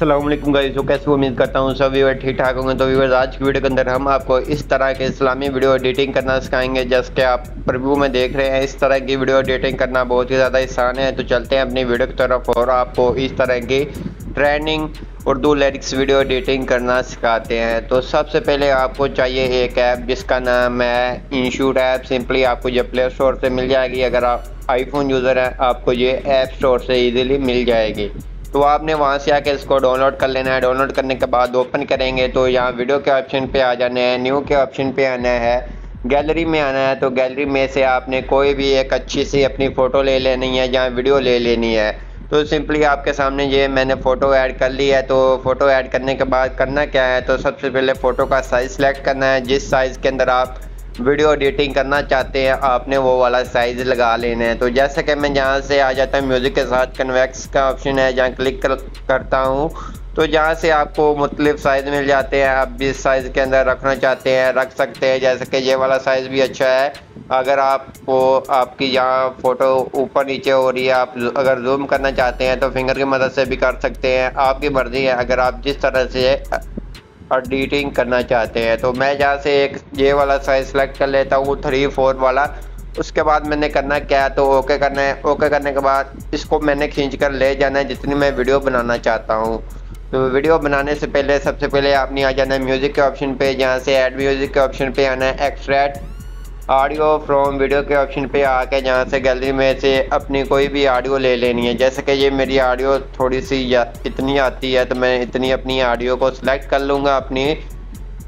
Aslam guys तो कैसे उम्मीद करता हूँ सब व्यूवर ठीक ठाक होंगे। तो व्यूवर्स आज की वीडियो के अंदर हम आपको इस तरह के इस्लामी वीडियो एडिटिंग करना सिखाएँगे जैसे कि आप प्रिव्यू में देख रहे हैं। इस तरह की वीडियो एडिटिंग करना बहुत ही ज़्यादा आसान है। तो चलते हैं अपनी वीडियो की तरफ़ और आपको इस तरह की trending Urdu lyrics video editing करना सिखाते हैं। तो सबसे पहले आपको चाहिए एक ऐप जिसका नाम है इंशूट ऐप सिंपली आपको ये प्ले स्टोर से मिल जाएगी। अगर आप आईफोन यूज़र हैं, आपको ये ऐप स्टोर से इजीली मिल जाएगी। तो आपने वहाँ से आके इसको डाउनलोड कर लेना है। डाउनलोड करने के बाद ओपन करेंगे तो यहाँ वीडियो के ऑप्शन पे आ जाना है। न्यू के ऑप्शन पे आना है। गैलरी में आना है तो गैलरी में से आपने कोई भी एक अच्छी सी अपनी फ़ोटो ले लेनी है जहाँ वीडियो ले लेनी है। तो सिंपली आपके सामने ये मैंने फ़ोटो ऐड कर ली है। तो फ़ोटो ऐड करने के बाद करना क्या है? तो सबसे पहले फ़ोटो का साइज़ सेलेक्ट करना है। जिस साइज़ के अंदर आप वीडियो एडिटिंग करना चाहते हैं आपने वो वाला साइज़ लगा लेना है। तो जैसे कि मैं जहाँ से आ जाता हूँ म्यूज़िक के साथ कन्वेक्स का ऑप्शन है जहाँ क्लिक कर, करता हूँ। तो जहाँ से आपको मुख्तलिफ़ साइज़ मिल जाते हैं आप जिस साइज़ के अंदर रखना चाहते हैं रख सकते हैं। जैसे कि ये वाला साइज़ भी अच्छा है। अगर आपको आपकी यहाँ फ़ोटो ऊपर नीचे हो रही है आप अगर जूम करना चाहते हैं तो फिंगर की मदद से भी कर सकते हैं। आपकी मर्ज़ी है अगर आप जिस तरह से एडिटिंग करना चाहते हैं। तो मैं जहाँ से एक ये वाला साइज़ सेलेक्ट कर लेता हूँ थ्री फोर वाला। उसके बाद मैंने करना क्या है तो ओके करना है। ओके करने के बाद इसको मैंने खींच कर ले जाना है, जितनी मैं वीडियो बनाना चाहता हूँ। तो वीडियो बनाने से पहले, सबसे पहले आपने आ जाना है म्यूज़िक के ऑप्शन पे। जहाँ से ऐड म्यूज़िक के ऑप्शन पे आना है एक्सट्रैक्ट ऑडियो फ्रॉम वीडियो के ऑप्शन पे आके जहाँ से गैलरी में से अपनी कोई भी ऑडियो ले लेनी है। जैसे कि ये मेरी ऑडियो थोड़ी सी इतनी आती है तो मैं इतनी अपनी ऑडियो को सिलेक्ट कर लूँगा अपनी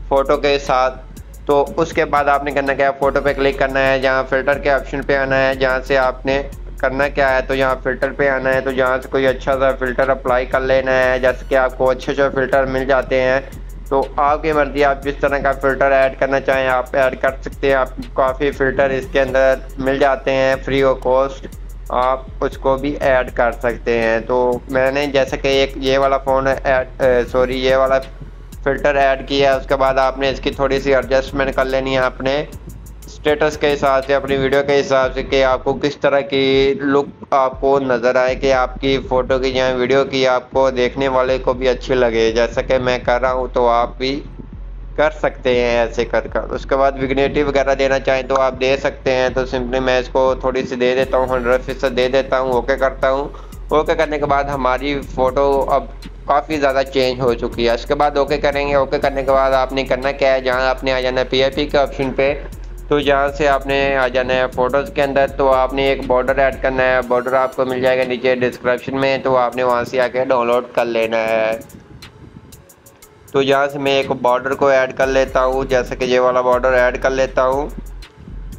फ़ोटो के साथ। तो उसके बाद आपने करना क्या है? फ़ोटो पे क्लिक करना है, जहाँ फ़िल्टर के ऑप्शन पे आना है, जहाँ से आपने करना क्या है तो यहाँ फ़िल्टर पे आना है। तो जहाँ से कोई अच्छा सा फ़िल्टर अप्लाई कर लेना है, जैसे कि आपको अच्छे अच्छे फ़िल्टर मिल जाते हैं। तो आपकी मर्ज़ी, आप जिस तरह का फ़िल्टर ऐड करना चाहें, आप ऐड कर सकते हैं। आप काफ़ी फ़िल्टर इसके अंदर मिल जाते हैं फ्री ऑफ़ कॉस्ट आप उसको भी ऐड कर सकते हैं। तो मैंने जैसे कि एक ये वाला फ़ोन ऐड सॉरी ये वाला फ़िल्टर ऐड किया, उसके बाद आपने इसकी थोड़ी सी एडजस्टमेंट कर लेनी है अपने स्टेटस के हिसाब से, अपनी वीडियो के हिसाब से कि आपको किस तरह की लुक आपको नज़र आए, कि आपकी फ़ोटो की या वीडियो की आपको देखने वाले को भी अच्छी लगे। जैसा कि मैं कर रहा हूँ तो आप भी कर सकते हैं ऐसे कर कर। उसके बाद विग्नेटिव वगैरह देना चाहें तो आप दे सकते हैं। तो सिंपली मैं इसको थोड़ी सी दे देता हूँ हंड्रेड फ़ीसद दे देता हूँ ओके करता हूँ। ओके करने के बाद हमारी फ़ोटो अब काफ़ी ज़्यादा चेंज हो चुकी है। उसके बाद ओके करेंगे। ओके करने के बाद आपने करना क्या है? जहाँ आपने आ जाना है पी के ऑप्शन पे। तो जहाँ से आपने आ जाना है फ़ोटोज़ के अंदर। तो आपने एक बॉर्डर ऐड करना है। बॉर्डर आपको मिल जाएगा नीचे डिस्क्रिप्शन में। तो आपने वहाँ से आके डाउनलोड कर लेना है। तो यहाँ से मैं एक बॉर्डर को ऐड कर लेता हूँ। जैसे कि ये वाला बॉर्डर ऐड कर लेता हूँ।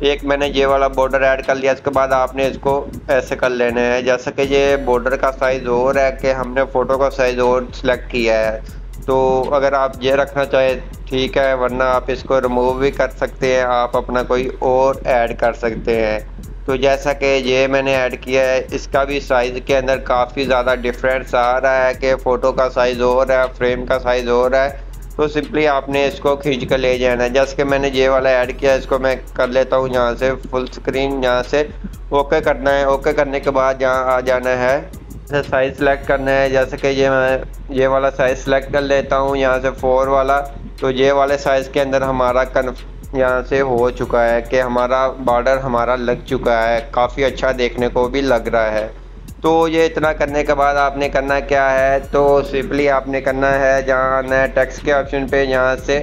एक मैंने ये वाला बॉर्डर ऐड कर लिया। इसके बाद आपने इसको ऐसे कर लेना है। जैसे कि ये बॉर्डर का साइज़ और है कि हमने फ़ोटो का साइज़ और सिलेक्ट किया है। तो अगर आप ये रखना चाहें, ठीक है, वरना आप इसको रिमूव भी कर सकते हैं, आप अपना कोई और ऐड कर सकते हैं। तो जैसा कि ये मैंने ऐड किया है, इसका भी साइज़ के अंदर काफ़ी ज़्यादा डिफरेंस आ रहा है कि फ़ोटो का साइज़ और है फ्रेम का साइज़ और है। तो सिंपली आपने इसको खींच कर ले जाना है। जैसे कि मैंने ये वाला ऐड किया, इसको मैं कर लेता हूँ यहाँ से फुल स्क्रीन यहाँ से ओके करना है। ओके करने के बाद यहाँ आ जाना है। साइज़ सेलेक्ट करना है। जैसे कि ये मैं, ये वाला साइज़ सेलेक्ट कर लेता हूँ, यहाँ से फोर वाला। तो ये वाले साइज़ के अंदर हमारा कन यहाँ से हो चुका है कि हमारा बॉर्डर हमारा लग चुका है। काफ़ी अच्छा देखने को भी लग रहा है। तो ये इतना करने के बाद आपने करना क्या है? तो सिंपली आपने करना है जहाँ आना है टैक्स के ऑप्शन पे, यहाँ से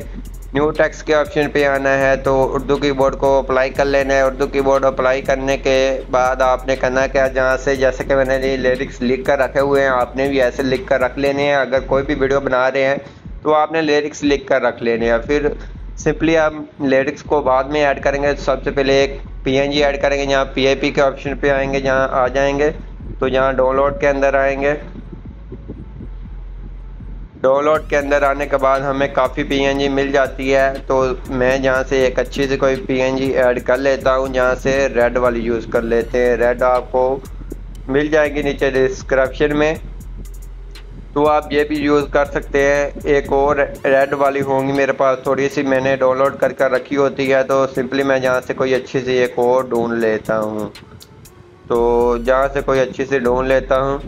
न्यू टेक्स्ट के ऑप्शन पे आना है तो उर्दू की बोर्ड को अप्लाई कर लेना है। उर्दू की बोर्ड अप्लाई करने के बाद आपने करना क्या? जहाँ से, जैसे कि मैंने ये लिरिक्स लिख कर रखे हुए हैं, आपने भी ऐसे लिख कर रख लेने हैं। अगर कोई भी वीडियो बना रहे हैं तो आपने लिरिक्स लिख कर रख लेने हैं। फिर सिंपली आप लिरिक्स को बाद में ऐड करेंगे। सबसे पहले एक पी एन जी ऐड करेंगे जहाँ पी के ऑप्शन पर आएँगे, जहाँ आ जाएँगे तो जहाँ डाउनलोड के अंदर आएँगे। डाउनलोड के अंदर आने के बाद हमें काफ़ी पीएनजी मिल जाती है। तो मैं जहाँ से एक अच्छी से कोई पीएनजी ऐड कर लेता हूँ, जहाँ से रेड वाली यूज़ कर लेते हैं। रेड आपको मिल जाएगी नीचे डिस्क्रिप्शन में। तो आप ये भी यूज़ कर सकते हैं। एक और रेड वाली होंगी मेरे पास, थोड़ी सी मैंने डाउनलोड कर कर रखी होती है। तो सिंपली मैं जहाँ से कोई अच्छी सी एक और ढूंढ लेता हूँ। तो जहाँ से कोई अच्छी सी ढूंढ लेता हूँ।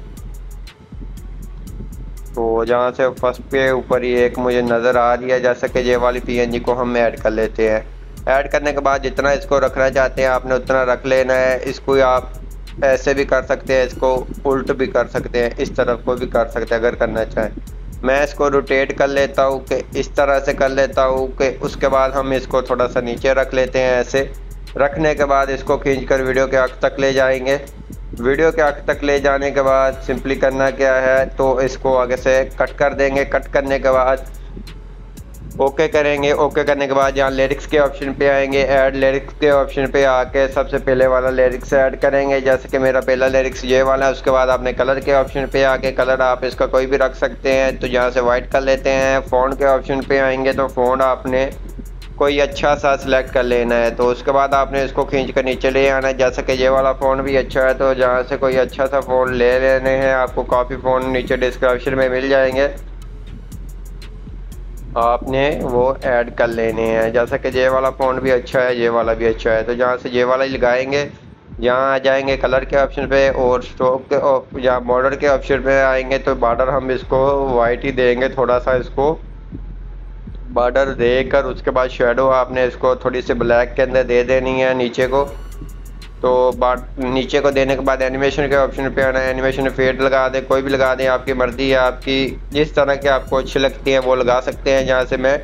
तो जहाँ से फ़र्स्ट पे ऊपर ही एक मुझे नज़र आ रही है, जैसे कि ये वाली पीएनजी को हम ऐड कर लेते हैं। ऐड करने के बाद जितना इसको रखना चाहते हैं, आपने उतना रख लेना है। इसको आप ऐसे भी कर सकते हैं, इसको उल्ट भी कर सकते हैं, इस तरफ़ को भी कर सकते हैं, अगर करना चाहें। मैं इसको रोटेट कर लेता हूँ, कि इस तरह से कर लेता हूँ, कि उसके बाद हम इसको थोड़ा सा नीचे रख लेते हैं ऐसे। रखने के बाद इसको खींच कर वीडियो के आग तक ले जाएँगे। वीडियो के आग तक ले जाने के बाद सिंपली करना क्या है तो इसको आगे से कट कर देंगे। कट करने के बाद ओके करेंगे। ओके करने के बाद यहाँ लिरिक्स के ऑप्शन पे आएँगे। ऐड लिरिक्स के ऑप्शन पे आके सबसे पहले वाला लिरिक्स ऐड करेंगे। जैसे कि मेरा पहला लिरिक्स ये वाला है उसके बाद आपने कलर के ऑप्शन पे आके कलर आप इसका कोई भी रख सकते हैं तो यहाँ से वाइट कर लेते हैं। फ़ोन के ऑप्शन पे आएँगे तो फ़ोन आपने कोई अच्छा सा सिलेक्ट कर लेना है तो उसके बाद आपने इसको खींच कर नीचे ले आना है। जैसे कि ये वाला फ़ोन भी अच्छा है तो जहाँ से कोई अच्छा सा फ़ोन ले लेने हैं, आपको काफ़ी फ़ोन नीचे डिस्क्रिप्शन में मिल जाएँगे। आपने वो ऐड कर लेने हैं। जैसा कि ये वाला फ़ोन भी अच्छा है, ये वाला भी अच्छा है। तो जहाँ से ये वाला ही लगाएँगे, यहाँ आ जाएँगे कलर के ऑप्शन पे और स्ट्रोक के या बॉर्डर के ऑप्शन पे आएँगे तो बॉर्डर हम इसको वाइट ही देंगे थोड़ा सा इसको। बॉर्डर देकर उसके बाद शेडो आपने इसको थोड़ी सी ब्लैक के अंदर दे देनी है नीचे को। तो नीचे को देने के बाद एनिमेशन के ऑप्शन पे आना है। एनिमेशन फेड लगा दें, कोई भी लगा दें, आपकी मर्ज़ी है, आपकी जिस तरह की आपको अच्छी लगती है वो लगा सकते हैं। जहाँ से मैं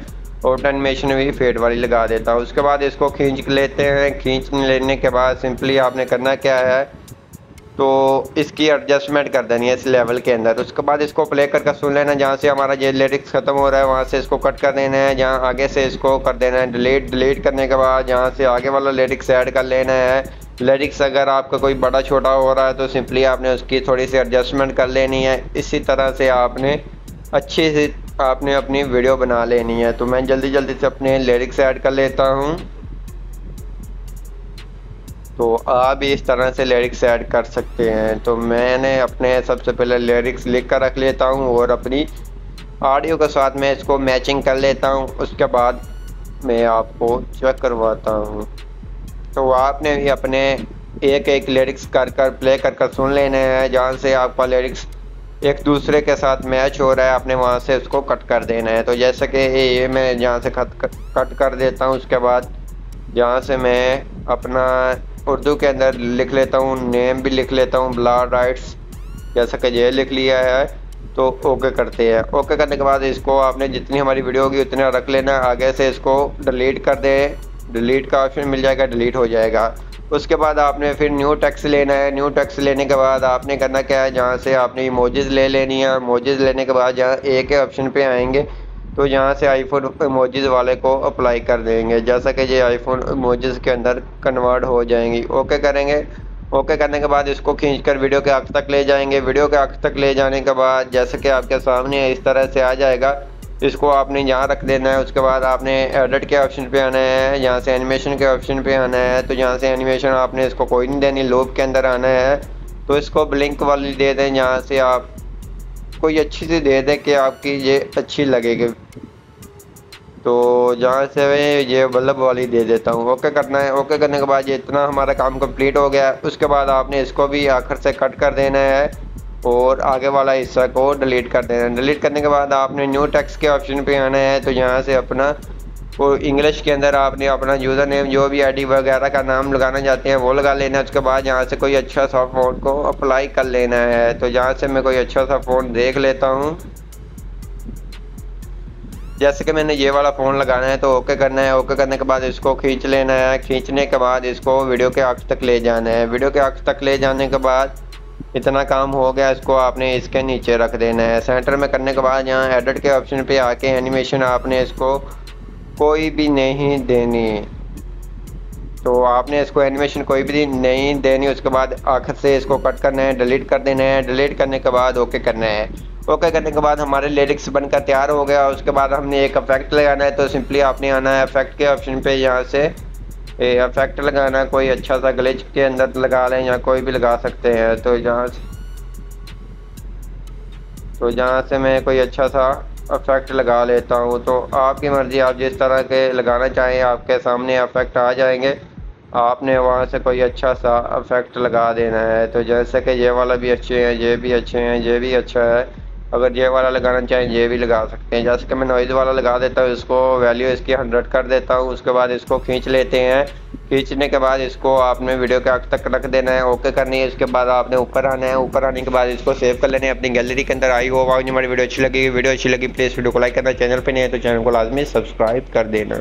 ऑटो एनिमेशन भी फेड वाली लगा देता हूँ। उसके बाद इसको खींच लेते हैं। खींच लेने के बाद सिंपली आपने करना क्या है तो इसकी एडजस्टमेंट कर देनी है इस लेवल के अंदर। उसके बाद इसको प्ले करके सुन लेना, जहाँ से हमारा ये लिरिक्स ख़त्म हो रहा है, वहाँ से इसको कट कर देना है, जहाँ आगे से इसको कर देना है डिलीट डिलीट करने के बाद जहाँ से आगे वाला लिरिक्स ऐड कर लेना है। लिरिक्स अगर आपका कोई बड़ा छोटा हो रहा है तो सिंपली आपने उसकी थोड़ी सी एडजस्टमेंट कर लेनी है। इसी तरह से आपने अच्छी से आपने अपनी वीडियो बना लेनी है। तो मैं जल्दी जल्दी से अपने लिरिक्स ऐड कर लेता हूँ। तो आप इस तरह से लिरिक्स ऐड कर सकते हैं। तो मैंने अपने सबसे पहले लिरिक्स लिख कर रख लेता हूँ और अपनी ऑडियो के साथ मैं इसको मैचिंग कर लेता हूँ। उसके बाद मैं आपको चेक करवाता हूँ। तो आपने भी अपने एक एक लिरिक्स कर कर प्ले कर कर सुन लेने हैं, जहाँ से आपका लिरिक्स एक दूसरे के साथ मैच हो रहा है, आपने वहाँ से उसको कट कर देना है। तो जैसे कि ये मैं जहाँ से कट कट कर देता हूँ, उसके बाद जहाँ से मैं अपना उर्दू के अंदर लिख लेता हूँ नेम भी लिख लेता हूँ ब्लाड राइट्स जैसा कि ये लिख लिया है तो ओके करते हैं। ओके करने के बाद इसको आपने जितनी हमारी वीडियो होगी, उतना रख लेना। आगे से इसको डिलीट कर दें। डिलीट का ऑप्शन मिल जाएगा डिलीट हो जाएगा। उसके बाद आपने फिर न्यू टैक्स लेना है। न्यू टैक्स लेने के बाद आपने करना क्या है? जहाँ से आपने इमोजेज़ ले लेनी है। इमोजेज़ लेने के बाद जहाँ ए के ऑप्शन पे आएँगे। तो यहाँ से आईफोन इमोजेज़ वाले को अप्लाई कर देंगे। जैसा कि ये आईफोन इमोजेज़ के अंदर कन्वर्ट हो जाएँगी। ओके करेंगे। ओके करने के बाद इसको खींच कर वीडियो के आग तक ले जाएँगे। वीडियो के आग तक ले जाने के बाद जैसे कि आपके सामने है इस तरह से आ जाएगा। इसको आपने यहाँ रख देना है। उसके बाद आपने एडिट के ऑप्शन पे आना है। यहाँ से एनिमेशन के ऑप्शन पे आना है। तो यहाँ से एनिमेशन आपने इसको कोई नहीं देनी। लोब के अंदर आना है। तो इसको ब्लिंक वाली दे दें। यहाँ से आप कोई अच्छी सी दे दें कि आपकी ये अच्छी लगेगी। तो जहाँ से मैं ये बल्ब वाली दे देता हूँ। ओके करना है। ओके करने के बाद ये इतना हमारा काम कंप्लीट हो गया। उसके बाद आपने इसको भी आखिर से कट कर देना है और आगे वाला हिस्सा को डिलीट कर देना है। डिलीट करने के बाद आपने न्यू टेक्स के ऑप्शन पे आना है। तो यहाँ से अपना वो इंग्लिश के अंदर आपने अपना यूज़र नेम जो भी आईडी वगैरह का नाम लगाना चाहते हैं, वो लगा लेना। है उसके बाद यहाँ से कोई अच्छा सा फ़ोन को अप्लाई कर लेना है। तो यहाँ से मैं कोई अच्छा सा फ़ोन देख लेता हूँ। जैसे कि मैंने ये वाला फ़ोन लगाना है तो ओके करना है। ओके करने के बाद इसको खींच लेना है। खींचने के बाद इसको वीडियो के आख तक ले जाना है। वीडियो के आख तक ले जाने के बाद इतना काम हो गया, इसको आपने इसके नीचे रख देना है। सेंटर में करने के बाद यहाँ एडिट के ऑप्शन पे आके एनिमेशन आपने इसको कोई भी नहीं देनी। तो आपने इसको एनिमेशन कोई भी नहीं देनी, उसके बाद आखिर से इसको कट करना है डिलीट कर देना है। डिलीट करने के बाद ओके करना है। ओके करने के बाद हमारे लिरिक्स बनकर तैयार हो गया, उसके बाद हमने एक अफेक्ट लगाना है तो सिंपली आपने आना है अफेक्ट के ऑप्शन पे, यहाँ से इफ़ेक्ट लगाना, कोई अच्छा सा ग्लिच के अंदर लगा लें, या कोई भी लगा सकते हैं। तो यहाँ से तो यहाँ से मैं कोई अच्छा सा अफेक्ट लगा लेता हूँ। तो आपकी मर्ज़ी, आप जिस तरह के लगाना चाहें, आपके सामने अफेक्ट आ जाएँगे। आपने वहाँ से कोई अच्छा सा अफेक्ट लगा देना है। तो जैसे कि ये वाला भी अच्छे हैं, ये भी अच्छे हैं, ये भी अच्छा है। अगर ये वाला लगाना चाहें, ये भी लगा सकते हैं। जैसे कि मैं नॉइज़ वाला लगा देता हूँ, इसको वैल्यू इसकी हंड्रेड कर देता हूँ, उसके बाद इसको खींच लेते हैं। खींचने के बाद इसको आपने वीडियो के आग तक रख देना है, ओके करनी है, इसके बाद आपने ऊपर आना है, ऊपर आने के बाद इसको सेव कर लेना है, अपनी गैलरी के अंदर आई हो आज हमारी वीडियो अच्छी लगी, वीडियो अच्छी लगी प्लीज़ वीडियो को लाइक करना चैनल पर नहीं है तो चैनल को लाजमी सब्सक्राइब कर देना।